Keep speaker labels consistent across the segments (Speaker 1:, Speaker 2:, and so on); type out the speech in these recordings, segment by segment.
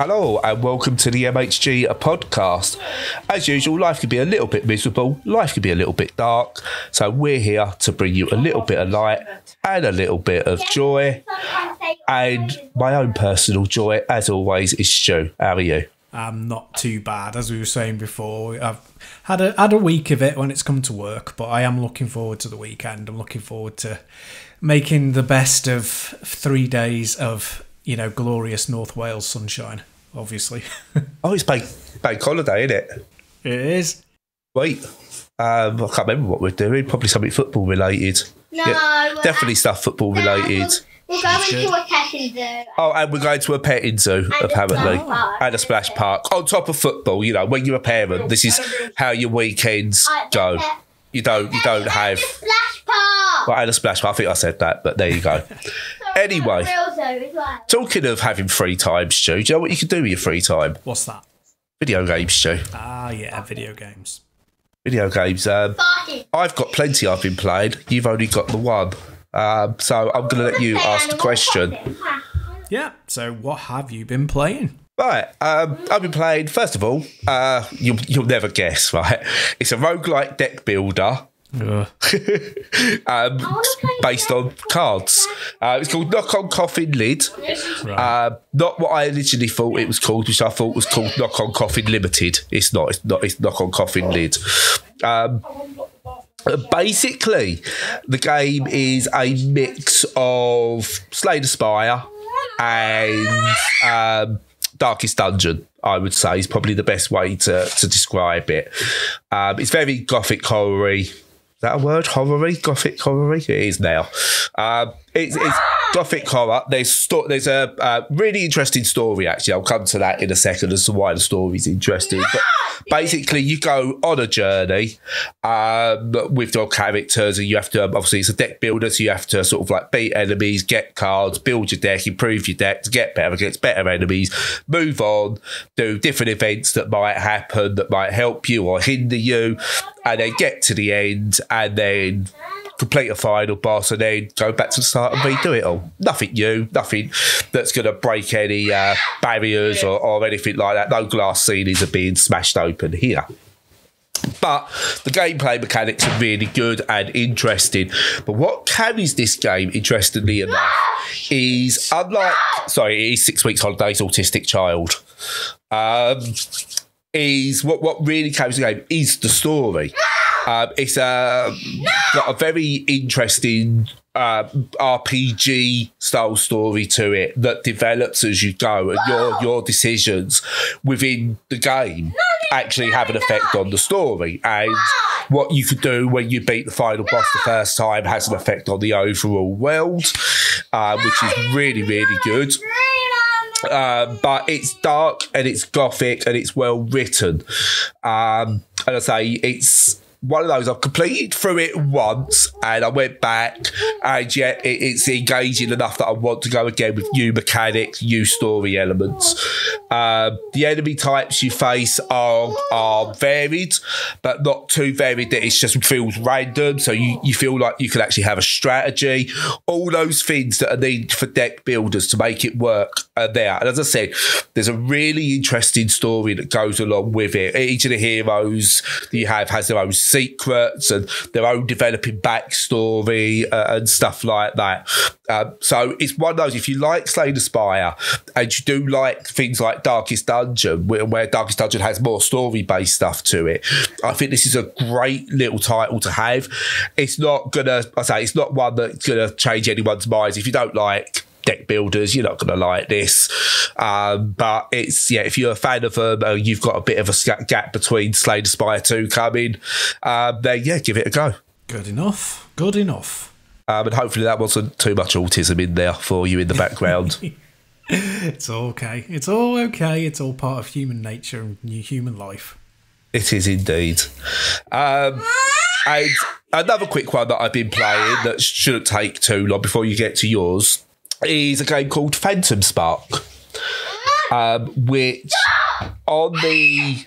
Speaker 1: Hello and welcome to the MHG podcast. As usual, life can be a little bit miserable, life can be a little bit dark, so we're here to bring you a little bit of light and a little bit of joy. And my own personal joy, as always, is Stu. How are you?
Speaker 2: I'm not too bad, as we were saying before. I've had a had a week of it when it's come to work, but I am looking forward to the weekend. I'm looking forward to making the best of three days of you know glorious North Wales sunshine. Obviously,
Speaker 1: Oh, it's bank, bank holiday, isn't it?
Speaker 2: it is.
Speaker 1: Wait, um, I can't remember what we're doing. Probably something football related.
Speaker 3: No, we're
Speaker 1: definitely stuff football
Speaker 3: No,
Speaker 1: related.
Speaker 3: We're going
Speaker 2: good.
Speaker 3: to a petting zoo.
Speaker 1: Oh, and we're going to a petting zoo, apparently,
Speaker 3: splash park.
Speaker 1: and a splash park on top of football. You know, when you're a parent, this is how your weekends go. You don't, you don't have.
Speaker 3: Splash park.
Speaker 1: Well, and a splash park. I think I said that, but there you go. Anyway.
Speaker 3: Real zoo as well.
Speaker 1: Talking of having free time, Stu, do you know what you can do with your free time?
Speaker 2: What's that?
Speaker 1: Video games, Stu.
Speaker 2: Ah, yeah, video games.
Speaker 1: Video games. Um, I've got plenty I've been playing. You've only got the one. Um, so I'm going to let you ask the question.
Speaker 2: Yeah. So, what have you been playing?
Speaker 1: Right, um, I've been playing. First of all, uh, you'll you'll never guess. Right, it's a roguelike deck builder
Speaker 2: Ugh.
Speaker 1: um, based on cards. Uh, it's called Knock on Coffin Lid. Uh, not what I originally thought it was called, which I thought was called Knock on Coffin Limited. It's not. It's not. It's Knock on Coffin Lid. Um, basically, the game is a mix of Slay the Spire and um, Darkest Dungeon. I would say is probably the best way to to describe it. Um, it's very gothic horror-y. Is that a word? Horror-y? Gothic horror-y? It is now. Um, it's, it's gothic horror. There's sto- there's a uh, really interesting story actually. I'll come to that in a second as to why the story's interesting. But basically, you go on a journey um, with your characters, and you have to obviously it's a deck builder, so you have to sort of like beat enemies, get cards, build your deck, improve your deck to get better against better enemies, move on, do different events that might happen that might help you or hinder you, and then get to the end, and then complete a final boss and then go back to the start and redo it all. Nothing new, nothing that's going to break any uh, barriers or, or anything like that. No glass ceilings are being smashed open here. But the gameplay mechanics are really good and interesting. But what carries this game, interestingly enough, is unlike sorry, it is six weeks holidays, autistic child. Um, is what what really carries the game is the story. Um, it's a got a very interesting uh, RPG style story to it that develops as you go, and your your decisions within the game actually have an effect on the story. And what you could do when you beat the final boss the first time has an effect on the overall world, uh, which is really really good. Um, but it's dark and it's gothic and it's well written. Um, and I say it's one of those I've completed through it once and I went back and yet it, it's engaging enough that I want to go again with new mechanics, new story elements. Um, the enemy types you face are are varied, but not too varied that it just feels random. So you, you feel like you can actually have a strategy. All those things that are needed for deck builders to make it work are there. And as I said, there's a really interesting story that goes along with it. Each of the heroes that you have has their own secrets and their own developing backstory uh, and stuff like that. Um, so it's one of those, if you like Slay the Spire and you do like things like Darkest Dungeon, where, where Darkest Dungeon has more story based stuff to it, I think this is a great little title to have. It's not gonna, I say, it's not one that's gonna change anyone's minds. If you don't like deck builders, you're not going to like this. Um, but it's, yeah, if you're a fan of them, uh, you've got a bit of a gap between Slay the Spire 2 coming, um, then yeah, give it a go.
Speaker 2: Good enough. Good enough.
Speaker 1: Um, and hopefully that wasn't too much autism in there for you in the background.
Speaker 2: It's all okay. It's all okay. It's all part of human nature and human life.
Speaker 1: it is indeed. Um, and another quick one that I've been playing that shouldn't take too long before you get to yours is a game called Phantom Spark, um, which on the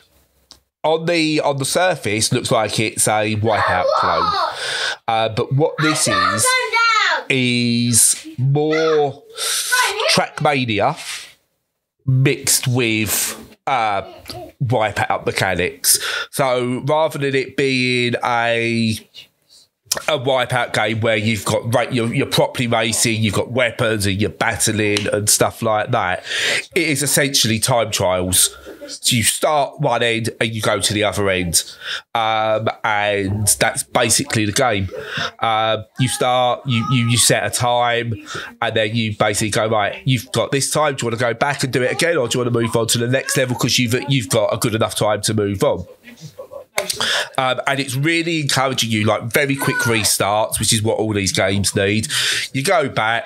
Speaker 1: on the on the surface looks like it's a Wipeout clone. Uh, but what this is is more Trackmania mixed with uh, wipeout mechanics. So rather than it being a a wipeout game where you've got right you're, you're properly racing you've got weapons and you're battling and stuff like that. It is essentially time trials. So you start one end and you go to the other end. Um, and that's basically the game. Um, you start you, you you set a time and then you basically go right you've got this time. Do you want to go back and do it again or do you want to move on to the next level? Because you've you've got a good enough time to move on um, and it's really encouraging you, like very quick restarts, which is what all these games need. You go back,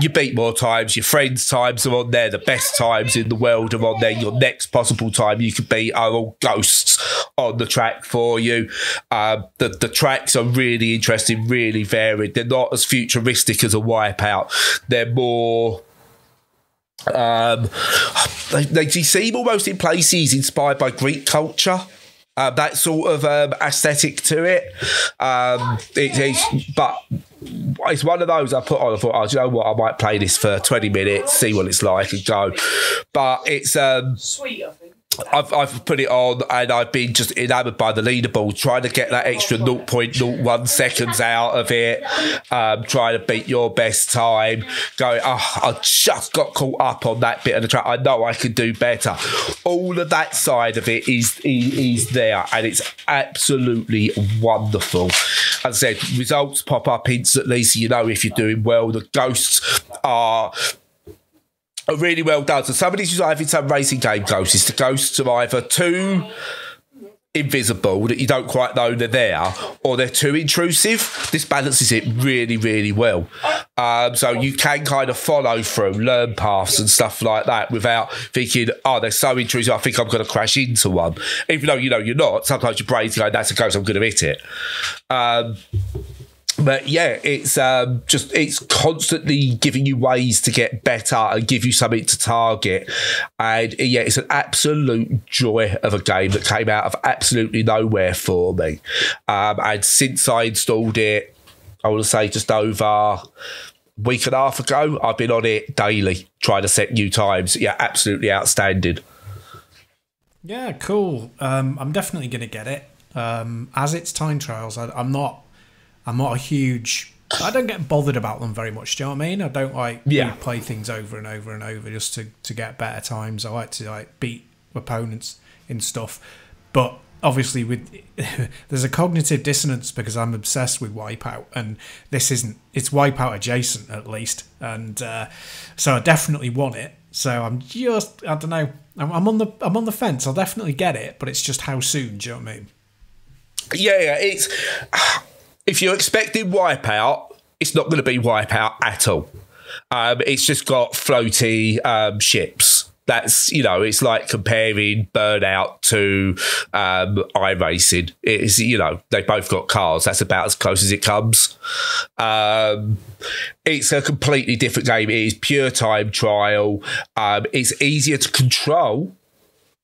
Speaker 1: you beat more times, your friends' times are on there, the best times in the world are on there, your next possible time you could beat are all ghosts on the track for you. Um, the, the tracks are really interesting, really varied. They're not as futuristic as a wipeout, they're more um, they, they seem almost in places inspired by Greek culture. Uh, that sort of um, aesthetic to it. Um, it, it's, but it's one of those I put on. I thought, oh, you know what? I might play this for 20 minutes, see what it's like, and go. But it's um,
Speaker 4: Sweet.
Speaker 1: I've, I've put it on and I've been just enamored by the leaderboard, trying to get that extra 0.01 seconds out of it, um, trying to beat your best time. Going, oh, I just got caught up on that bit of the track. I know I can do better. All of that side of it is, is, is there and it's absolutely wonderful. As I said, results pop up instantly, so you know if you're doing well. The ghosts are are really well done. So some of some racing game ghosts is the ghosts are either too invisible that you don't quite know they're there, or they're too intrusive. This balances it really, really well. Um, so you can kind of follow through, learn paths and stuff like that without thinking, oh, they're so intrusive, I think I'm going to crash into one. Even though you know you're not, sometimes your brain's going, that's a ghost, I'm going to hit it. Um, but yeah, it's um, just it's constantly giving you ways to get better and give you something to target. And yeah, it's an absolute joy of a game that came out of absolutely nowhere for me. Um, and since I installed it, I want to say just over week and a half ago, I've been on it daily trying to set new times. Yeah, absolutely outstanding.
Speaker 2: Yeah, cool. Um, I'm definitely going to get it. Um, as it's time trials, I, I'm not. I'm not a huge. I don't get bothered about them very much. Do you know what I mean? I don't like
Speaker 1: Yeah.
Speaker 2: play things over and over and over just to, to get better times. I like to like beat opponents in stuff, but obviously with there's a cognitive dissonance because I'm obsessed with Wipeout, and this isn't. It's Wipeout adjacent at least, and uh, so I definitely want it. So I'm just I don't know. I'm, I'm on the I'm on the fence. I'll definitely get it, but it's just how soon. Do you know what I mean?
Speaker 1: Yeah, yeah, it's if you're expecting Wipeout, it's not going to be Wipeout at all. Um, it's just got floaty um, ships. That's you know, it's like comparing Burnout to um, iRacing. It's you know, they both got cars. That's about as close as it comes. Um, it's a completely different game. It is pure time trial. Um, it's easier to control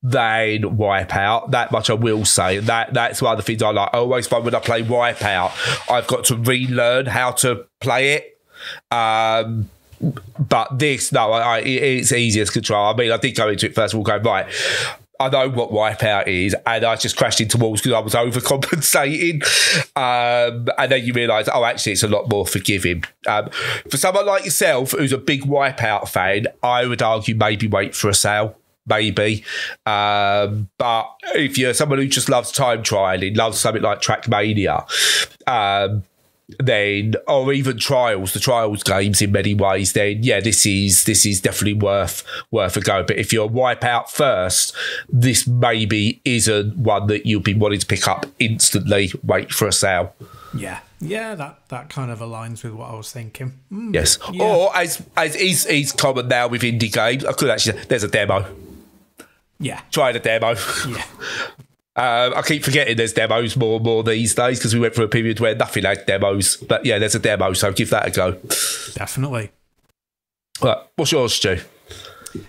Speaker 1: than Wipeout. That much I will say. That that's one of the things I like. I always find when I play Wipeout, I've got to relearn how to play it. Um, but this, no, I, I, it's easier to control. I mean, I did go into it first of all, going right. I know what Wipeout is, and I just crashed into walls because I was overcompensating. Um, and then you realise, oh, actually, it's a lot more forgiving. Um, for someone like yourself, who's a big Wipeout fan, I would argue maybe wait for a sale maybe. Um, but if you're someone who just loves time trialing, loves something like Trackmania, um, then or even trials, the trials games in many ways, then yeah, this is this is definitely worth worth a go. But if you're a Wipeout first, this maybe isn't one that you'll be wanting to pick up instantly. Wait for a sale.
Speaker 2: Yeah, yeah. That that kind of aligns with what I was thinking. Mm,
Speaker 1: Yes,
Speaker 2: Yeah.
Speaker 1: or as as is is common now with indie games. I could actually there's a demo.
Speaker 2: Yeah,
Speaker 1: Try the demo.
Speaker 2: yeah.
Speaker 1: Um, I keep forgetting there's demos more and more these days because we went through a period where nothing had demos. But yeah, there's a demo, so give that a go.
Speaker 2: Definitely.
Speaker 1: Right, what's yours, Stu?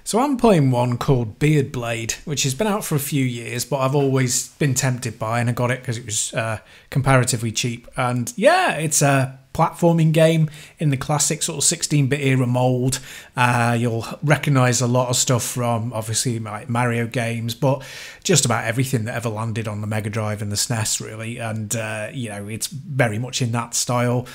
Speaker 2: So I'm playing one called Beard Blade, which has been out for a few years, but I've always been tempted by, and I got it because it was uh, comparatively cheap. And yeah, it's a platforming game in the classic sort of 16-bit era mold. Uh, you'll recognise a lot of stuff from obviously like Mario games, but just about everything that ever landed on the Mega Drive and the SNES, really. And uh, you know, it's very much in that style.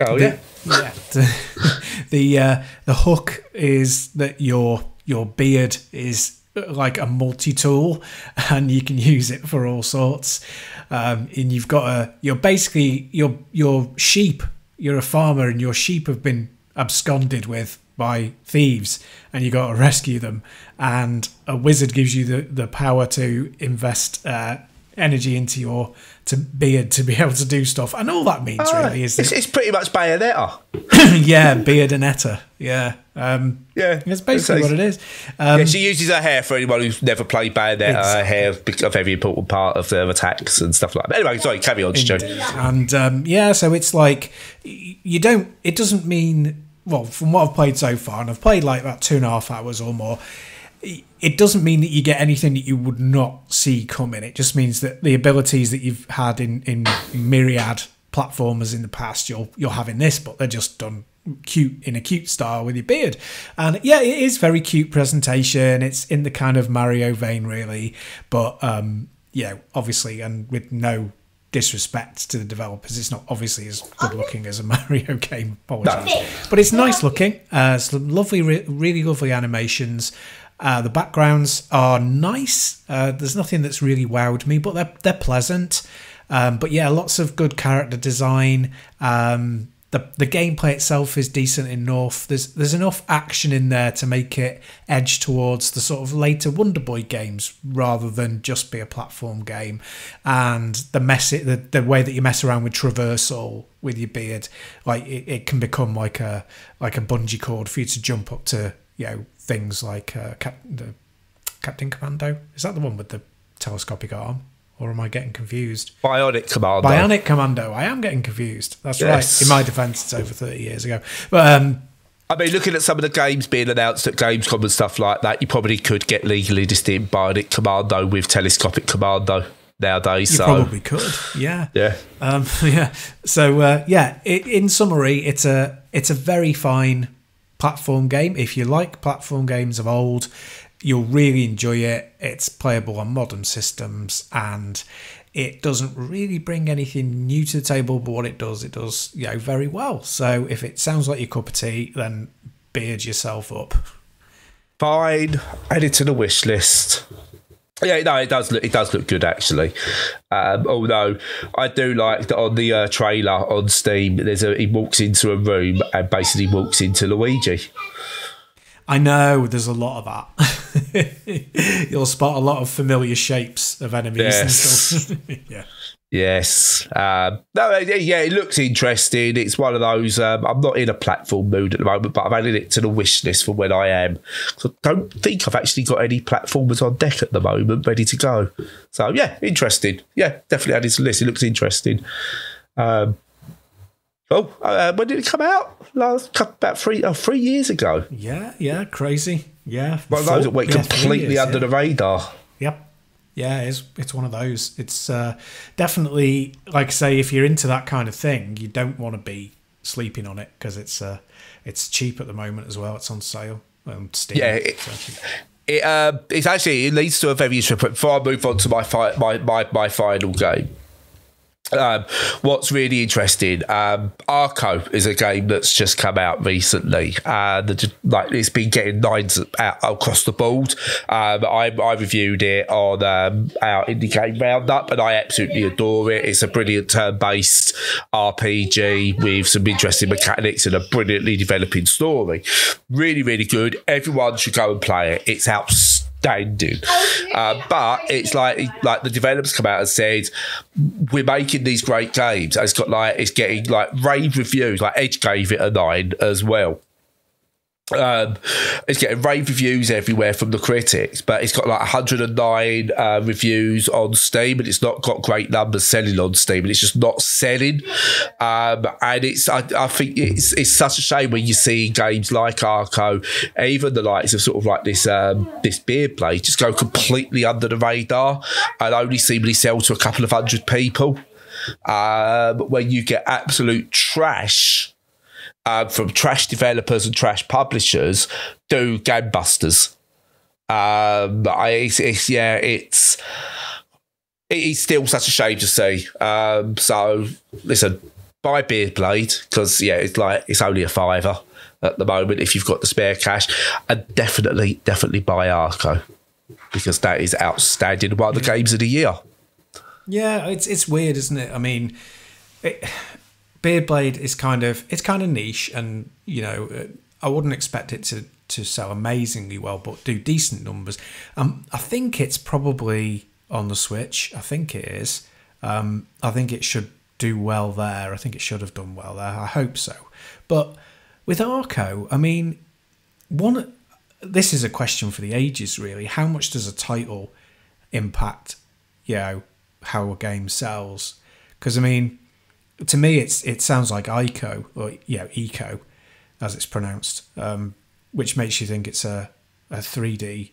Speaker 1: Oh
Speaker 2: The-
Speaker 1: yeah.
Speaker 2: yeah. The the, uh, the hook is that your your beard is like a multi-tool, and you can use it for all sorts. Um, and you've got a you're basically your your sheep. You're a farmer, and your sheep have been absconded with by thieves, and you got to rescue them. And a wizard gives you the the power to invest. Uh, energy into your to beard to be able to do stuff and all that means really is
Speaker 1: it's, it's pretty much Bayonetta.
Speaker 2: yeah, Beardonetta. Yeah. Um,
Speaker 1: Yeah,
Speaker 2: It's basically
Speaker 1: It's-
Speaker 2: what it is. Um,
Speaker 1: yeah, she uses her hair for anyone who's never played Bayonetta. Her hair a very important part of their attacks and stuff like that. Anyway, sorry, carry on, Stu.
Speaker 2: and um, yeah, so it's like you don't. It doesn't mean well from what I've played so far, and I've played like about two and a half hours or more. It doesn't mean that you get anything that you would not see coming. It just means that the abilities that you've had in in myriad platformers in the past, you'll you'll have in this, but they're just done cute in a cute style with your beard. And yeah, it is very cute presentation. It's in the kind of Mario vein, really, but um, know, obviously, and with no disrespect to the developers. It's not obviously as good looking as a Mario game, apologise. but it's nice looking. Uh, it's lovely, re- really lovely animations. Uh, the backgrounds are nice. Uh, there's nothing that's really wowed me, but they're they're pleasant. Um, but yeah, lots of good character design. Um, the the gameplay itself is decent enough. There's there's enough action in there to make it edge towards the sort of later Wonder Boy games rather than just be a platform game. And the mess it, the the way that you mess around with traversal with your beard, like it, it can become like a like a bungee cord for you to jump up to you know things like uh, Cap, the Captain Commando. Is that the one with the telescopic arm? Or am I getting confused?
Speaker 1: Bionic Commando.
Speaker 2: Bionic Commando. I am getting confused. That's
Speaker 1: Yes.
Speaker 2: right. In my defence, it's over 30 years ago. But um,
Speaker 1: I mean, looking at some of the games being announced at Gamescom and stuff like that, you probably could get legally distinct Bionic Commando with Telescopic Commando nowadays.
Speaker 2: you
Speaker 1: so,
Speaker 2: probably could. Yeah.
Speaker 1: yeah.
Speaker 2: Um, yeah. So uh, yeah, it, in summary, it's a it's a very fine platform game. If you like platform games of old, you'll really enjoy it. It's playable on modern systems and it doesn't really bring anything new to the table, but what it does, it does you know very well. So if it sounds like your cup of tea, then beard yourself up.
Speaker 1: Fine. Add it to the wish list. Yeah, no, it does look it does look good actually. Um, although I do like that on the uh, trailer on Steam, there's a he walks into a room and basically walks into Luigi.
Speaker 2: I know there's a lot of that. You'll spot a lot of familiar shapes of enemies and
Speaker 1: Yes.
Speaker 2: stuff. yeah.
Speaker 1: Yes. Um, no, yeah, it looks interesting. It's one of those. Um, I'm not in a platform mood at the moment, but I've added it to the wish list for when I am. I don't think I've actually got any platformers on deck at the moment ready to go. So yeah, interesting. Yeah, definitely added to the list. It looks interesting. Um, oh, uh, when did it come out? Last about three, oh, three years ago.
Speaker 2: Yeah, yeah, crazy. Yeah.
Speaker 1: One of those that went completely
Speaker 2: years,
Speaker 1: under
Speaker 2: yeah.
Speaker 1: the radar.
Speaker 2: Yep. Yeah, it's it's one of those. It's uh, definitely like I say, if you're into that kind of thing, you don't want to be sleeping on it because it's uh, it's cheap at the moment as well. It's on sale on Steam.
Speaker 1: Yeah, it-
Speaker 2: So-
Speaker 1: It uh, it's actually it leads to a very interesting. Before I move on to my fi- my, my my final game, um, what's really interesting, um, Arco is a game that's just come out recently, and just- like it's been getting nines out across the board. Um, I, I reviewed it on um, our indie game roundup, and I absolutely adore it. It's a brilliant turn-based RPG with some interesting mechanics and a brilliantly developing story. Really, really good. Everyone should go and play it. It's outstanding. Uh, but it's like like the developers come out and said we're making these great games. And it's got like it's getting like rave reviews. Like Edge gave it a nine as well. Um, it's getting rave reviews everywhere from the critics, but it's got like 109 uh, reviews on Steam, and it's not got great numbers selling on Steam, and it's just not selling. Um, and it's I, I think it's it's such a shame when you see games like Arco, even the likes of sort of like this um, this beard blade, just go completely under the radar and only seemingly sell to a couple of hundred people. um, when you get absolute trash um, from trash developers and trash publishers do gangbusters. Um, I, it's, it's, yeah, it's it is still such a shame to see. Um, so listen, buy Beard Blade because yeah, it's like it's only a fiver at the moment if you've got the spare cash, and definitely, definitely buy Arco because that is outstanding. One of the games of the year.
Speaker 2: Yeah, it's it's weird, isn't it? I mean, it, Beard Blade is kind of it's kind of niche, and you know, uh, I wouldn't expect it to to sell amazingly well, but do decent numbers. Um, I think it's probably on the Switch. I think it is. Um, I think it should do well there. I think it should have done well there. I hope so. But with Arco, I mean, one. This is a question for the ages, really. How much does a title impact, you know, how a game sells? Because I mean, to me, it's it sounds like ICO or you know, Eco, as it's pronounced, um, which makes you think it's a a three D,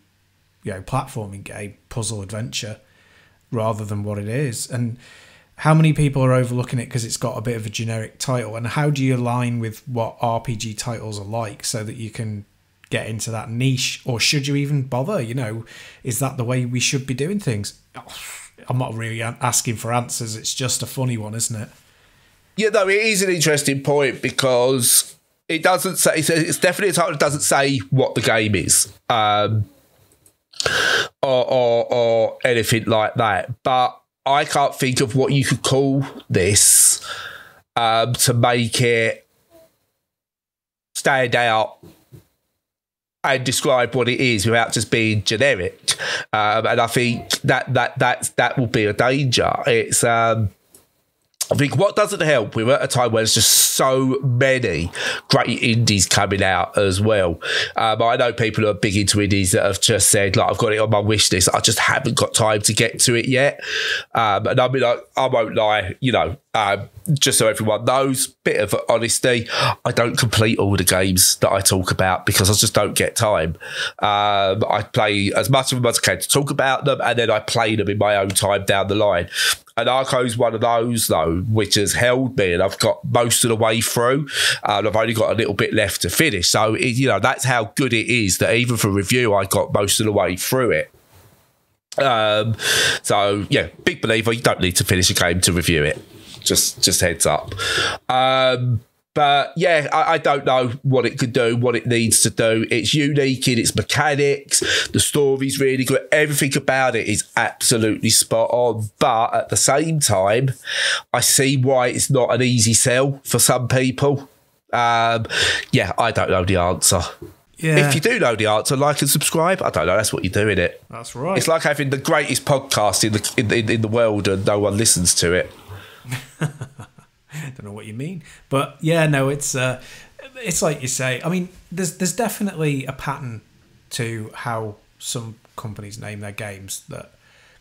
Speaker 2: you know, platforming game, puzzle adventure, rather than what it is. And how many people are overlooking it because it's got a bit of a generic title? And how do you align with what RPG titles are like so that you can get into that niche, or should you even bother? You know, is that the way we should be doing things? I'm not really asking for answers. It's just a funny one, isn't it?
Speaker 1: Yeah, no, it is an interesting point because it doesn't say it's definitely a title that doesn't say what the game is. Um, or, or, or anything like that. But I can't think of what you could call this um, to make it stand out and describe what it is without just being generic. Um, and I think that that that that will be a danger. It's um, I think what doesn't help, we're at a time where there's just so many great indies coming out as well. Um, I know people who are big into indies that have just said, like, I've got it on my wish list. I just haven't got time to get to it yet. Um, and I mean, I, I won't lie, you know, um, just so everyone knows, bit of honesty, I don't complete all the games that I talk about because I just don't get time. Um, I play as much of them as I can to talk about them, and then I play them in my own time down the line. And Arco's one of those though, which has held me, and I've got most of the way through, and I've only got a little bit left to finish. So it, you know that's how good it is that even for review, I got most of the way through it. Um, so yeah, big believer. You don't need to finish a game to review it. Just just heads up. Um, but yeah, I, I, don't know what it could do, what it needs to do. It's unique in its mechanics. The story's really good. Everything about it is absolutely spot on. But at the same time, I see why it's not an easy sell for some people. Um, yeah, I don't know the answer.
Speaker 2: Yeah.
Speaker 1: If you do know the answer, like and subscribe. I don't know. That's what you're doing it.
Speaker 2: That's right.
Speaker 1: It's like having the greatest podcast in the in, in, in the world and no one listens to it.
Speaker 2: don't know what you mean, but yeah, no, it's uh, it's like you say. I mean, there's there's definitely a pattern to how some companies name their games that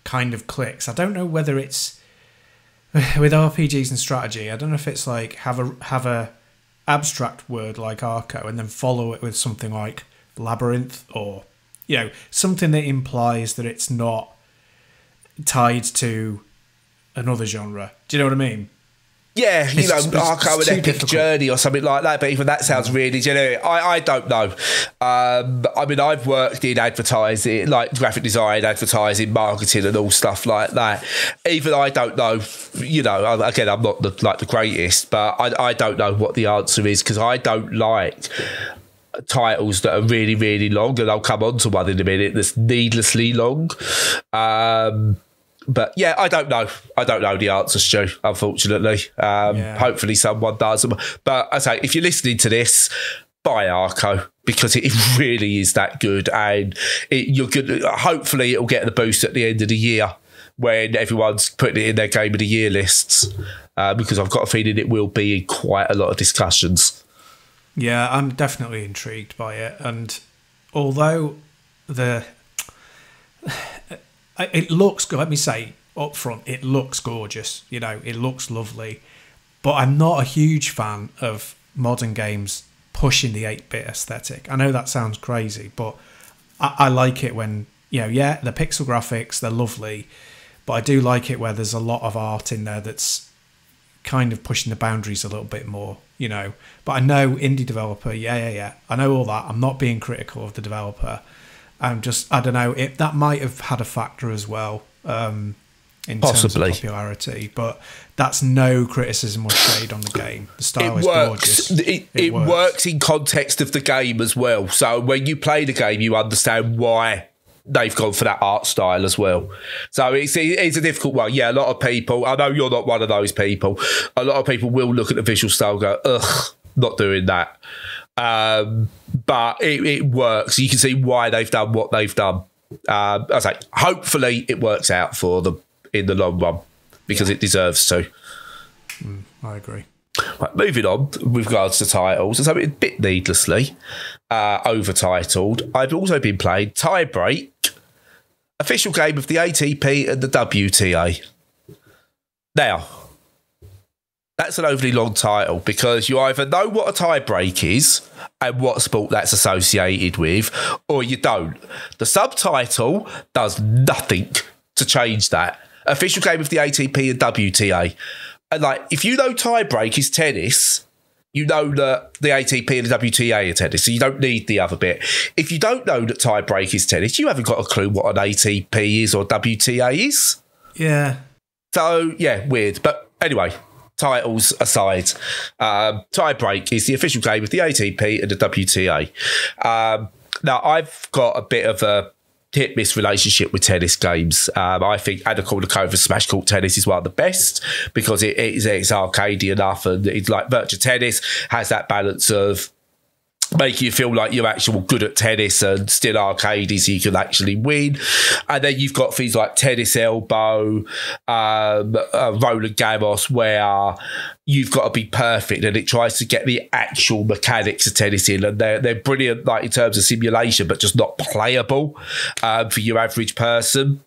Speaker 2: kind of clicks. I don't know whether it's with RPGs and strategy. I don't know if it's like have a have a abstract word like Arco and then follow it with something like labyrinth or you know something that implies that it's not tied to another genre. Do you know what I mean?
Speaker 1: Yeah, you
Speaker 2: It's-
Speaker 1: know,
Speaker 2: it's
Speaker 1: and Epic. Journey or something like that. But even that sounds really generic. I, I don't know. Um, I mean, I've worked in advertising, like graphic design, advertising, marketing, and all stuff like that. Even I don't know. You know, again, I'm not the, like the greatest, but I, I don't know what the answer is because I don't like titles that are really, really long, and I'll come on to one in a minute that's needlessly long. Um, but yeah, I don't know. I don't know the answer, Stu. Unfortunately, um,
Speaker 2: Yeah.
Speaker 1: hopefully someone does. But I say, if you're listening to this, buy Arco because it really is that good, and it, you're good. Hopefully, it'll get the boost at the end of the year when everyone's putting it in their game of the year lists. Uh, because I've got a feeling it will be in quite a lot of discussions.
Speaker 2: Yeah, I'm definitely intrigued by it. And although the it looks good, let me say up front, it looks gorgeous. You know, it looks lovely. But I'm not a huge fan of modern games pushing the 8-bit aesthetic. I know that sounds crazy, but I, I like it when you know, yeah, the pixel graphics they're lovely, but I do like it where there's a lot of art in there that's kind of pushing the boundaries a little bit more, you know. But I know indie developer, yeah, yeah, yeah. I know all that. I'm not being critical of the developer. I'm just, I don't know, it that might have had a factor as well. Um, in
Speaker 1: Possibly.
Speaker 2: terms of popularity, but that's no criticism or shade on the game. The style
Speaker 1: it
Speaker 2: is
Speaker 1: works.
Speaker 2: gorgeous.
Speaker 1: It, it, works. in context of the game as well. So when you play the game, you understand why they've gone for that art style as well. So it's it's a difficult one. Yeah, a lot of people. I know you're not one of those people. A lot of people will look at the visual style, and go, ugh, not doing that. Um, but it, it works. You can see why they've done what they've done. Um, I say, hopefully, it works out for them in the long run because it deserves to.
Speaker 2: I agree.
Speaker 1: Right, moving on with regards to titles, and something a bit needlessly uh, overtitled. I've also been playing Tiebreak, official game of the ATP and the WTA. Now, that's an overly long title because you either know what a tiebreak is and what sport that's associated with, or you don't. The subtitle does nothing to change that. Official game of the ATP and WTA. And like, if you know tiebreak is tennis, you know that the ATP and the WTA are tennis, so you don't need the other bit. If you don't know that tiebreak is tennis, you haven't got a clue what an ATP is or WTA is.
Speaker 2: Yeah.
Speaker 1: So yeah, weird. But anyway, titles aside, um, tiebreak is the official game of the ATP and the WTA. Um, now I've got a bit of a hit miss relationship with tennis games. Um, I think Anna Kournikova Smash Court Tennis is one of the best because it, it's, it's arcadey enough and it's like virtual tennis has that balance of make you feel like you're actually good at tennis and still arcadey so you can actually win. And then you've got things like tennis elbow, um, uh, Roland Garros, where you've got to be perfect and it tries to get the actual mechanics of tennis in and they're, they're brilliant like in terms of simulation but just not playable um, for your average person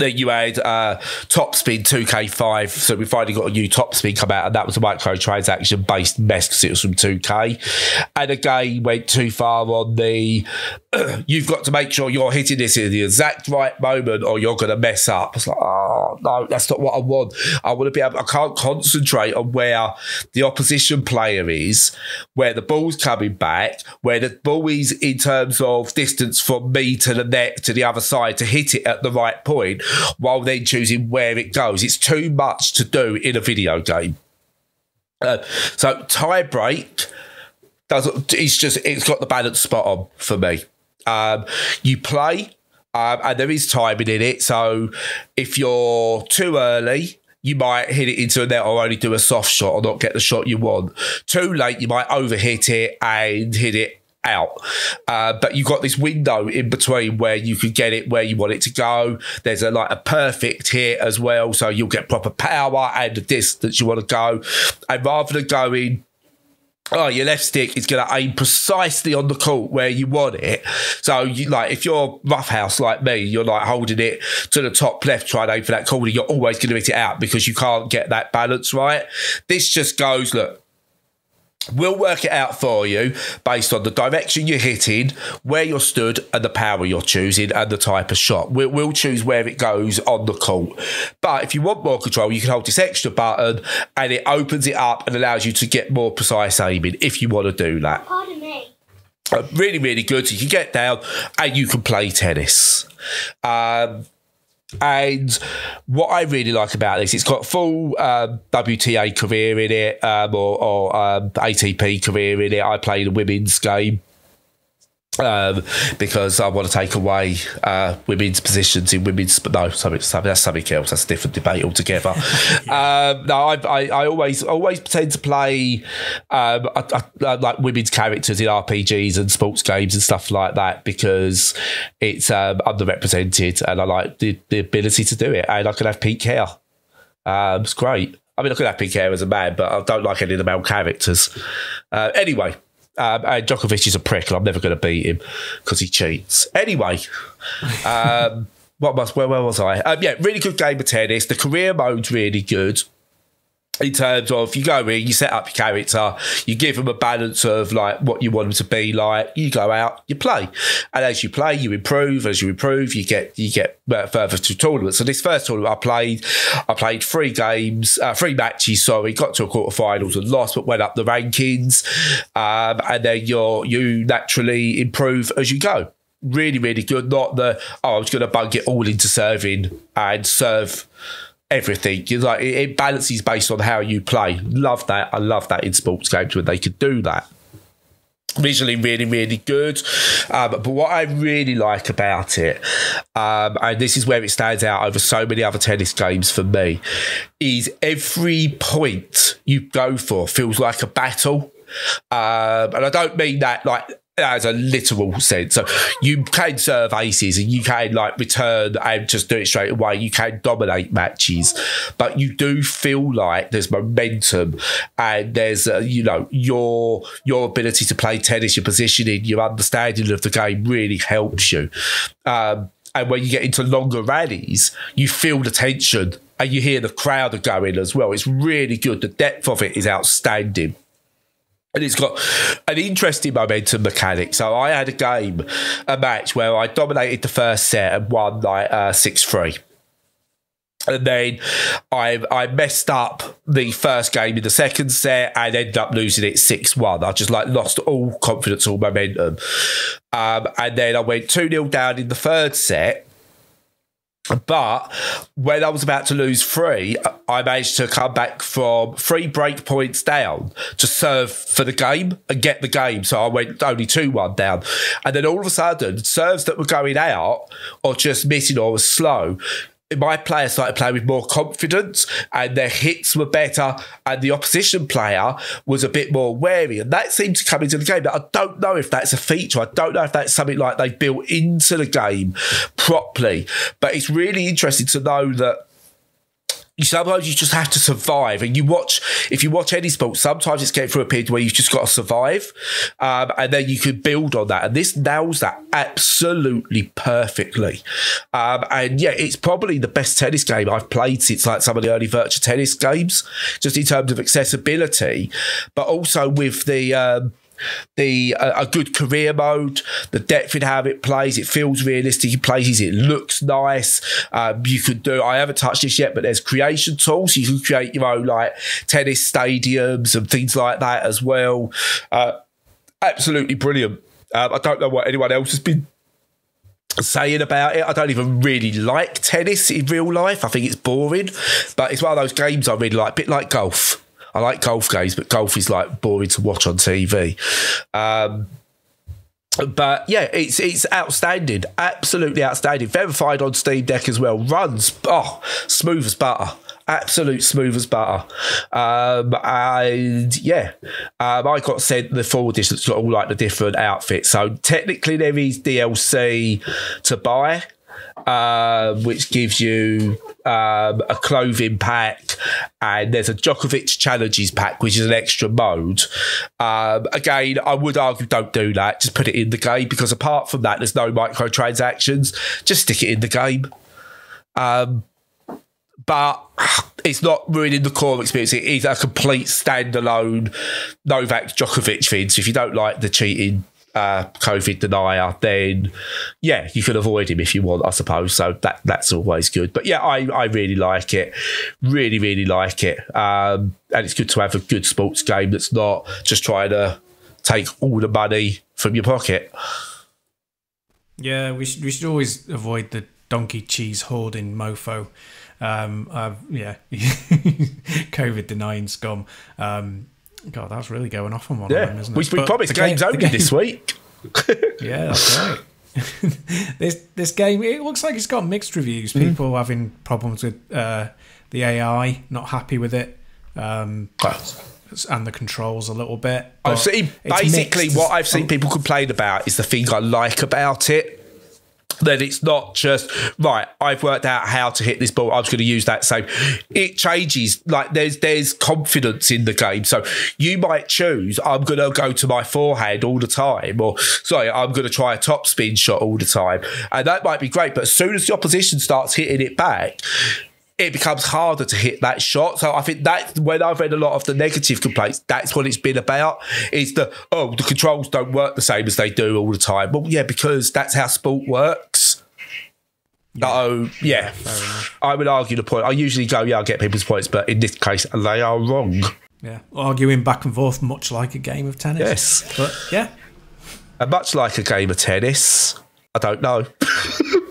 Speaker 1: then you had uh, Topspin 2K25. So we finally got a new Topspin come out, and that was a microtransaction based mess because it was from 2K. And again, went too far on the you've got to make sure you're hitting this in the exact right moment or you're going to mess up. It's like, oh, no, that's not what I want. I want to be able, I can't concentrate on where the opposition player is, where the ball's coming back, where the ball is in terms of distance from me to the net to the other side to hit it at the right point while then choosing where it goes. It's too much to do in a video game. Uh, so tie break does it's just it's got the balance spot on for me. Um, you play, um, and there is timing in it. So if you're too early, you might hit it into a net or only do a soft shot or not get the shot you want. Too late, you might overhit it and hit it out. Uh, but you've got this window in between where you can get it where you want it to go. There's a like a perfect hit as well, so you'll get proper power and the distance you want to go. And rather than going oh, your left stick is going to aim precisely on the court where you want it. So, you like if you're roughhouse like me, you're like holding it to the top left, trying to aim for that corner. You're always going to hit it out because you can't get that balance right. This just goes look. We'll work it out for you based on the direction you're hitting, where you're stood, and the power you're choosing, and the type of shot. We'll, we'll, choose where it goes on the court. But if you want more control, you can hold this extra button, and it opens it up and allows you to get more precise aiming if you want to do that.
Speaker 3: Pardon me.
Speaker 1: Uh, really, really good. You can get down and you can play tennis. Um, and what I really like about this, it's got full um, WTA career in it, um, or, or um, ATP career in it. I played a women's game um, because I want to take away uh, women's positions in women's. But no, something, something, that's something else. That's a different debate altogether. um, no, I, I, I, always always tend to play um, I, I, like women's characters in RPGs and sports games and stuff like that because it's um, underrepresented, and I like the, the ability to do it. And I can have pink hair. Um, it's great. I mean, I could have pink hair as a man, but I don't like any of the male characters. Uh, anyway, um, and Djokovic is a prick, and I'm never going to beat him because he cheats. Anyway, um, what was where, where was I? Um, yeah, really good game of tennis. The career mode's really good. In terms of you go in, you set up your character, you give them a balance of like what you want them to be like. You go out, you play, and as you play, you improve. As you improve, you get you get uh, further to tournaments. So this first tournament I played, I played three games, uh, three matches. Sorry, got to a quarterfinals and lost, but went up the rankings, um, and then you you naturally improve as you go. Really, really good. Not the oh, I was going to bug it all into serving and serve everything. Like it, it balances based on how you play. Love that. I love that in sports games when they could do that. Visually, really, really good. Um, but what I really like about it, um, and this is where it stands out over so many other tennis games for me, is every point you go for feels like a battle. Um, and I don't mean that like as a literal sense. So you can serve aces and you can like return and just do it straight away. You can dominate matches, but you do feel like there's momentum and there's uh, you know your your ability to play tennis, your positioning, your understanding of the game really helps you. Um, and when you get into longer rallies, you feel the tension and you hear the crowd are going as well. It's really good. The depth of it is outstanding and it's got an interesting momentum mechanic. So I had a game, a match where I dominated the first set and won like uh, six three. And then I I messed up the first game in the second set and ended up losing it six one. I just like lost all confidence, all momentum. Um, and then I went two 0 down in the third set but when I was about to lose three, I managed to come back from three break points down to serve for the game and get the game. So I went only 2 1 down. And then all of a sudden, serves that were going out or just missing or was slow my player started playing with more confidence and their hits were better and the opposition player was a bit more wary. And that seemed to come into the game. But I don't know if that's a feature. I don't know if that's something like they built into the game properly. But it's really interesting to know that sometimes you just have to survive. And you watch, if you watch any sport, sometimes it's getting through a period where you've just got to survive. Um, and then you can build on that. And this nails that absolutely perfectly. Um, and yeah, it's probably the best tennis game I've played since like some of the early virtual tennis games, just in terms of accessibility, but also with the, um, the a good career mode, the depth in how it plays. It feels realistic. It plays. It looks nice. Um, you could do. I haven't touched this yet, but there's creation tools. You can create your own like tennis stadiums and things like that as well. Uh, absolutely brilliant. Um, I don't know what anyone else has been saying about it. I don't even really like tennis in real life. I think it's boring, but it's one of those games I really like, a bit like golf. I like golf games, but golf is like boring to watch on TV. Um, but yeah, it's it's outstanding, absolutely outstanding. Verified on Steam Deck as well. Runs oh smooth as butter, absolute smooth as butter. Um, and yeah, um, I got sent the full edition that's got all like the different outfits. So technically, there is DLC to buy uh, which gives you um, a clothing pack, and there's a Djokovic challenges pack, which is an extra mode. Um, again, I would argue don't do that. Just put it in the game because apart from that, there's no microtransactions. Just stick it in the game. Um, but it's not ruining the core experience. It is a complete standalone Novak Djokovic thing. So if you don't like the cheating uh, COVID denier, then yeah, you can avoid him if you want, I suppose. So that that's always good. But yeah, I, I really like it. Really, really like it. Um, and it's good to have a good sports game that's not just trying to take all the money from your pocket.
Speaker 2: Yeah, we should we should always avoid the donkey cheese hoarding mofo. Um, uh, yeah, COVID denying scum. Um, God, that's really going off on one
Speaker 1: yeah.
Speaker 2: of them, isn't it?
Speaker 1: We, we promised games game, only game. this week.
Speaker 2: yeah, that's right. this this game it looks like it's got mixed reviews. Hmm. People mm. having problems with uh, the AI, not happy with it, um, and the controls a little bit.
Speaker 1: I've seen basically what I've seen people complain about is the thing I like about it that it's not just right i've worked out how to hit this ball i was going to use that. So it changes like there's there's confidence in the game. So you might choose i'm going to go to my forehand all the time or sorry i'm going to try a top spin shot all the time. And that might be great but as soon as the opposition starts hitting it back it becomes harder to hit that shot. So I think that's when I've read a lot of the negative complaints, that's what it's been about. Is the oh, the controls don't work the same as they do all the time. Well, yeah, because that's how sport works. Oh, yeah. I would argue the point. I usually go, yeah, I get people's points, but in this case, they are wrong.
Speaker 2: Yeah, arguing back and forth, much like a game of tennis.
Speaker 1: Yes.
Speaker 2: but yeah,
Speaker 1: And much like a game of tennis, I don't know.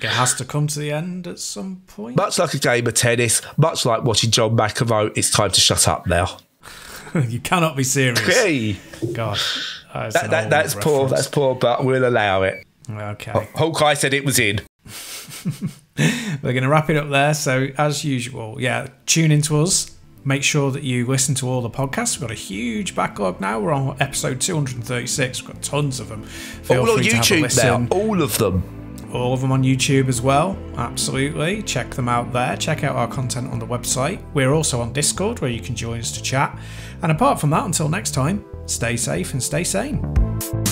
Speaker 2: it has to come to the end at some point.
Speaker 1: Much like a game of tennis, much like watching John McEnroe, it's time to shut up now.
Speaker 2: you cannot be serious.
Speaker 1: Hey,
Speaker 2: God, that
Speaker 1: that, that, that's poor. That's poor, but we'll allow it.
Speaker 2: okay.
Speaker 1: Hawkeye said it was in.
Speaker 2: We're going to wrap it up there. So, as usual, yeah, tune into us. Make sure that you listen to all the podcasts. We've got a huge backlog now. We're on episode 236. We've got tons of them. Feel
Speaker 1: All on
Speaker 2: free to have a
Speaker 1: YouTube now. All of them.
Speaker 2: All of them on YouTube as well. Absolutely. Check them out there. Check out our content on the website. We're also on Discord where you can join us to chat. And apart from that, until next time, stay safe and stay sane.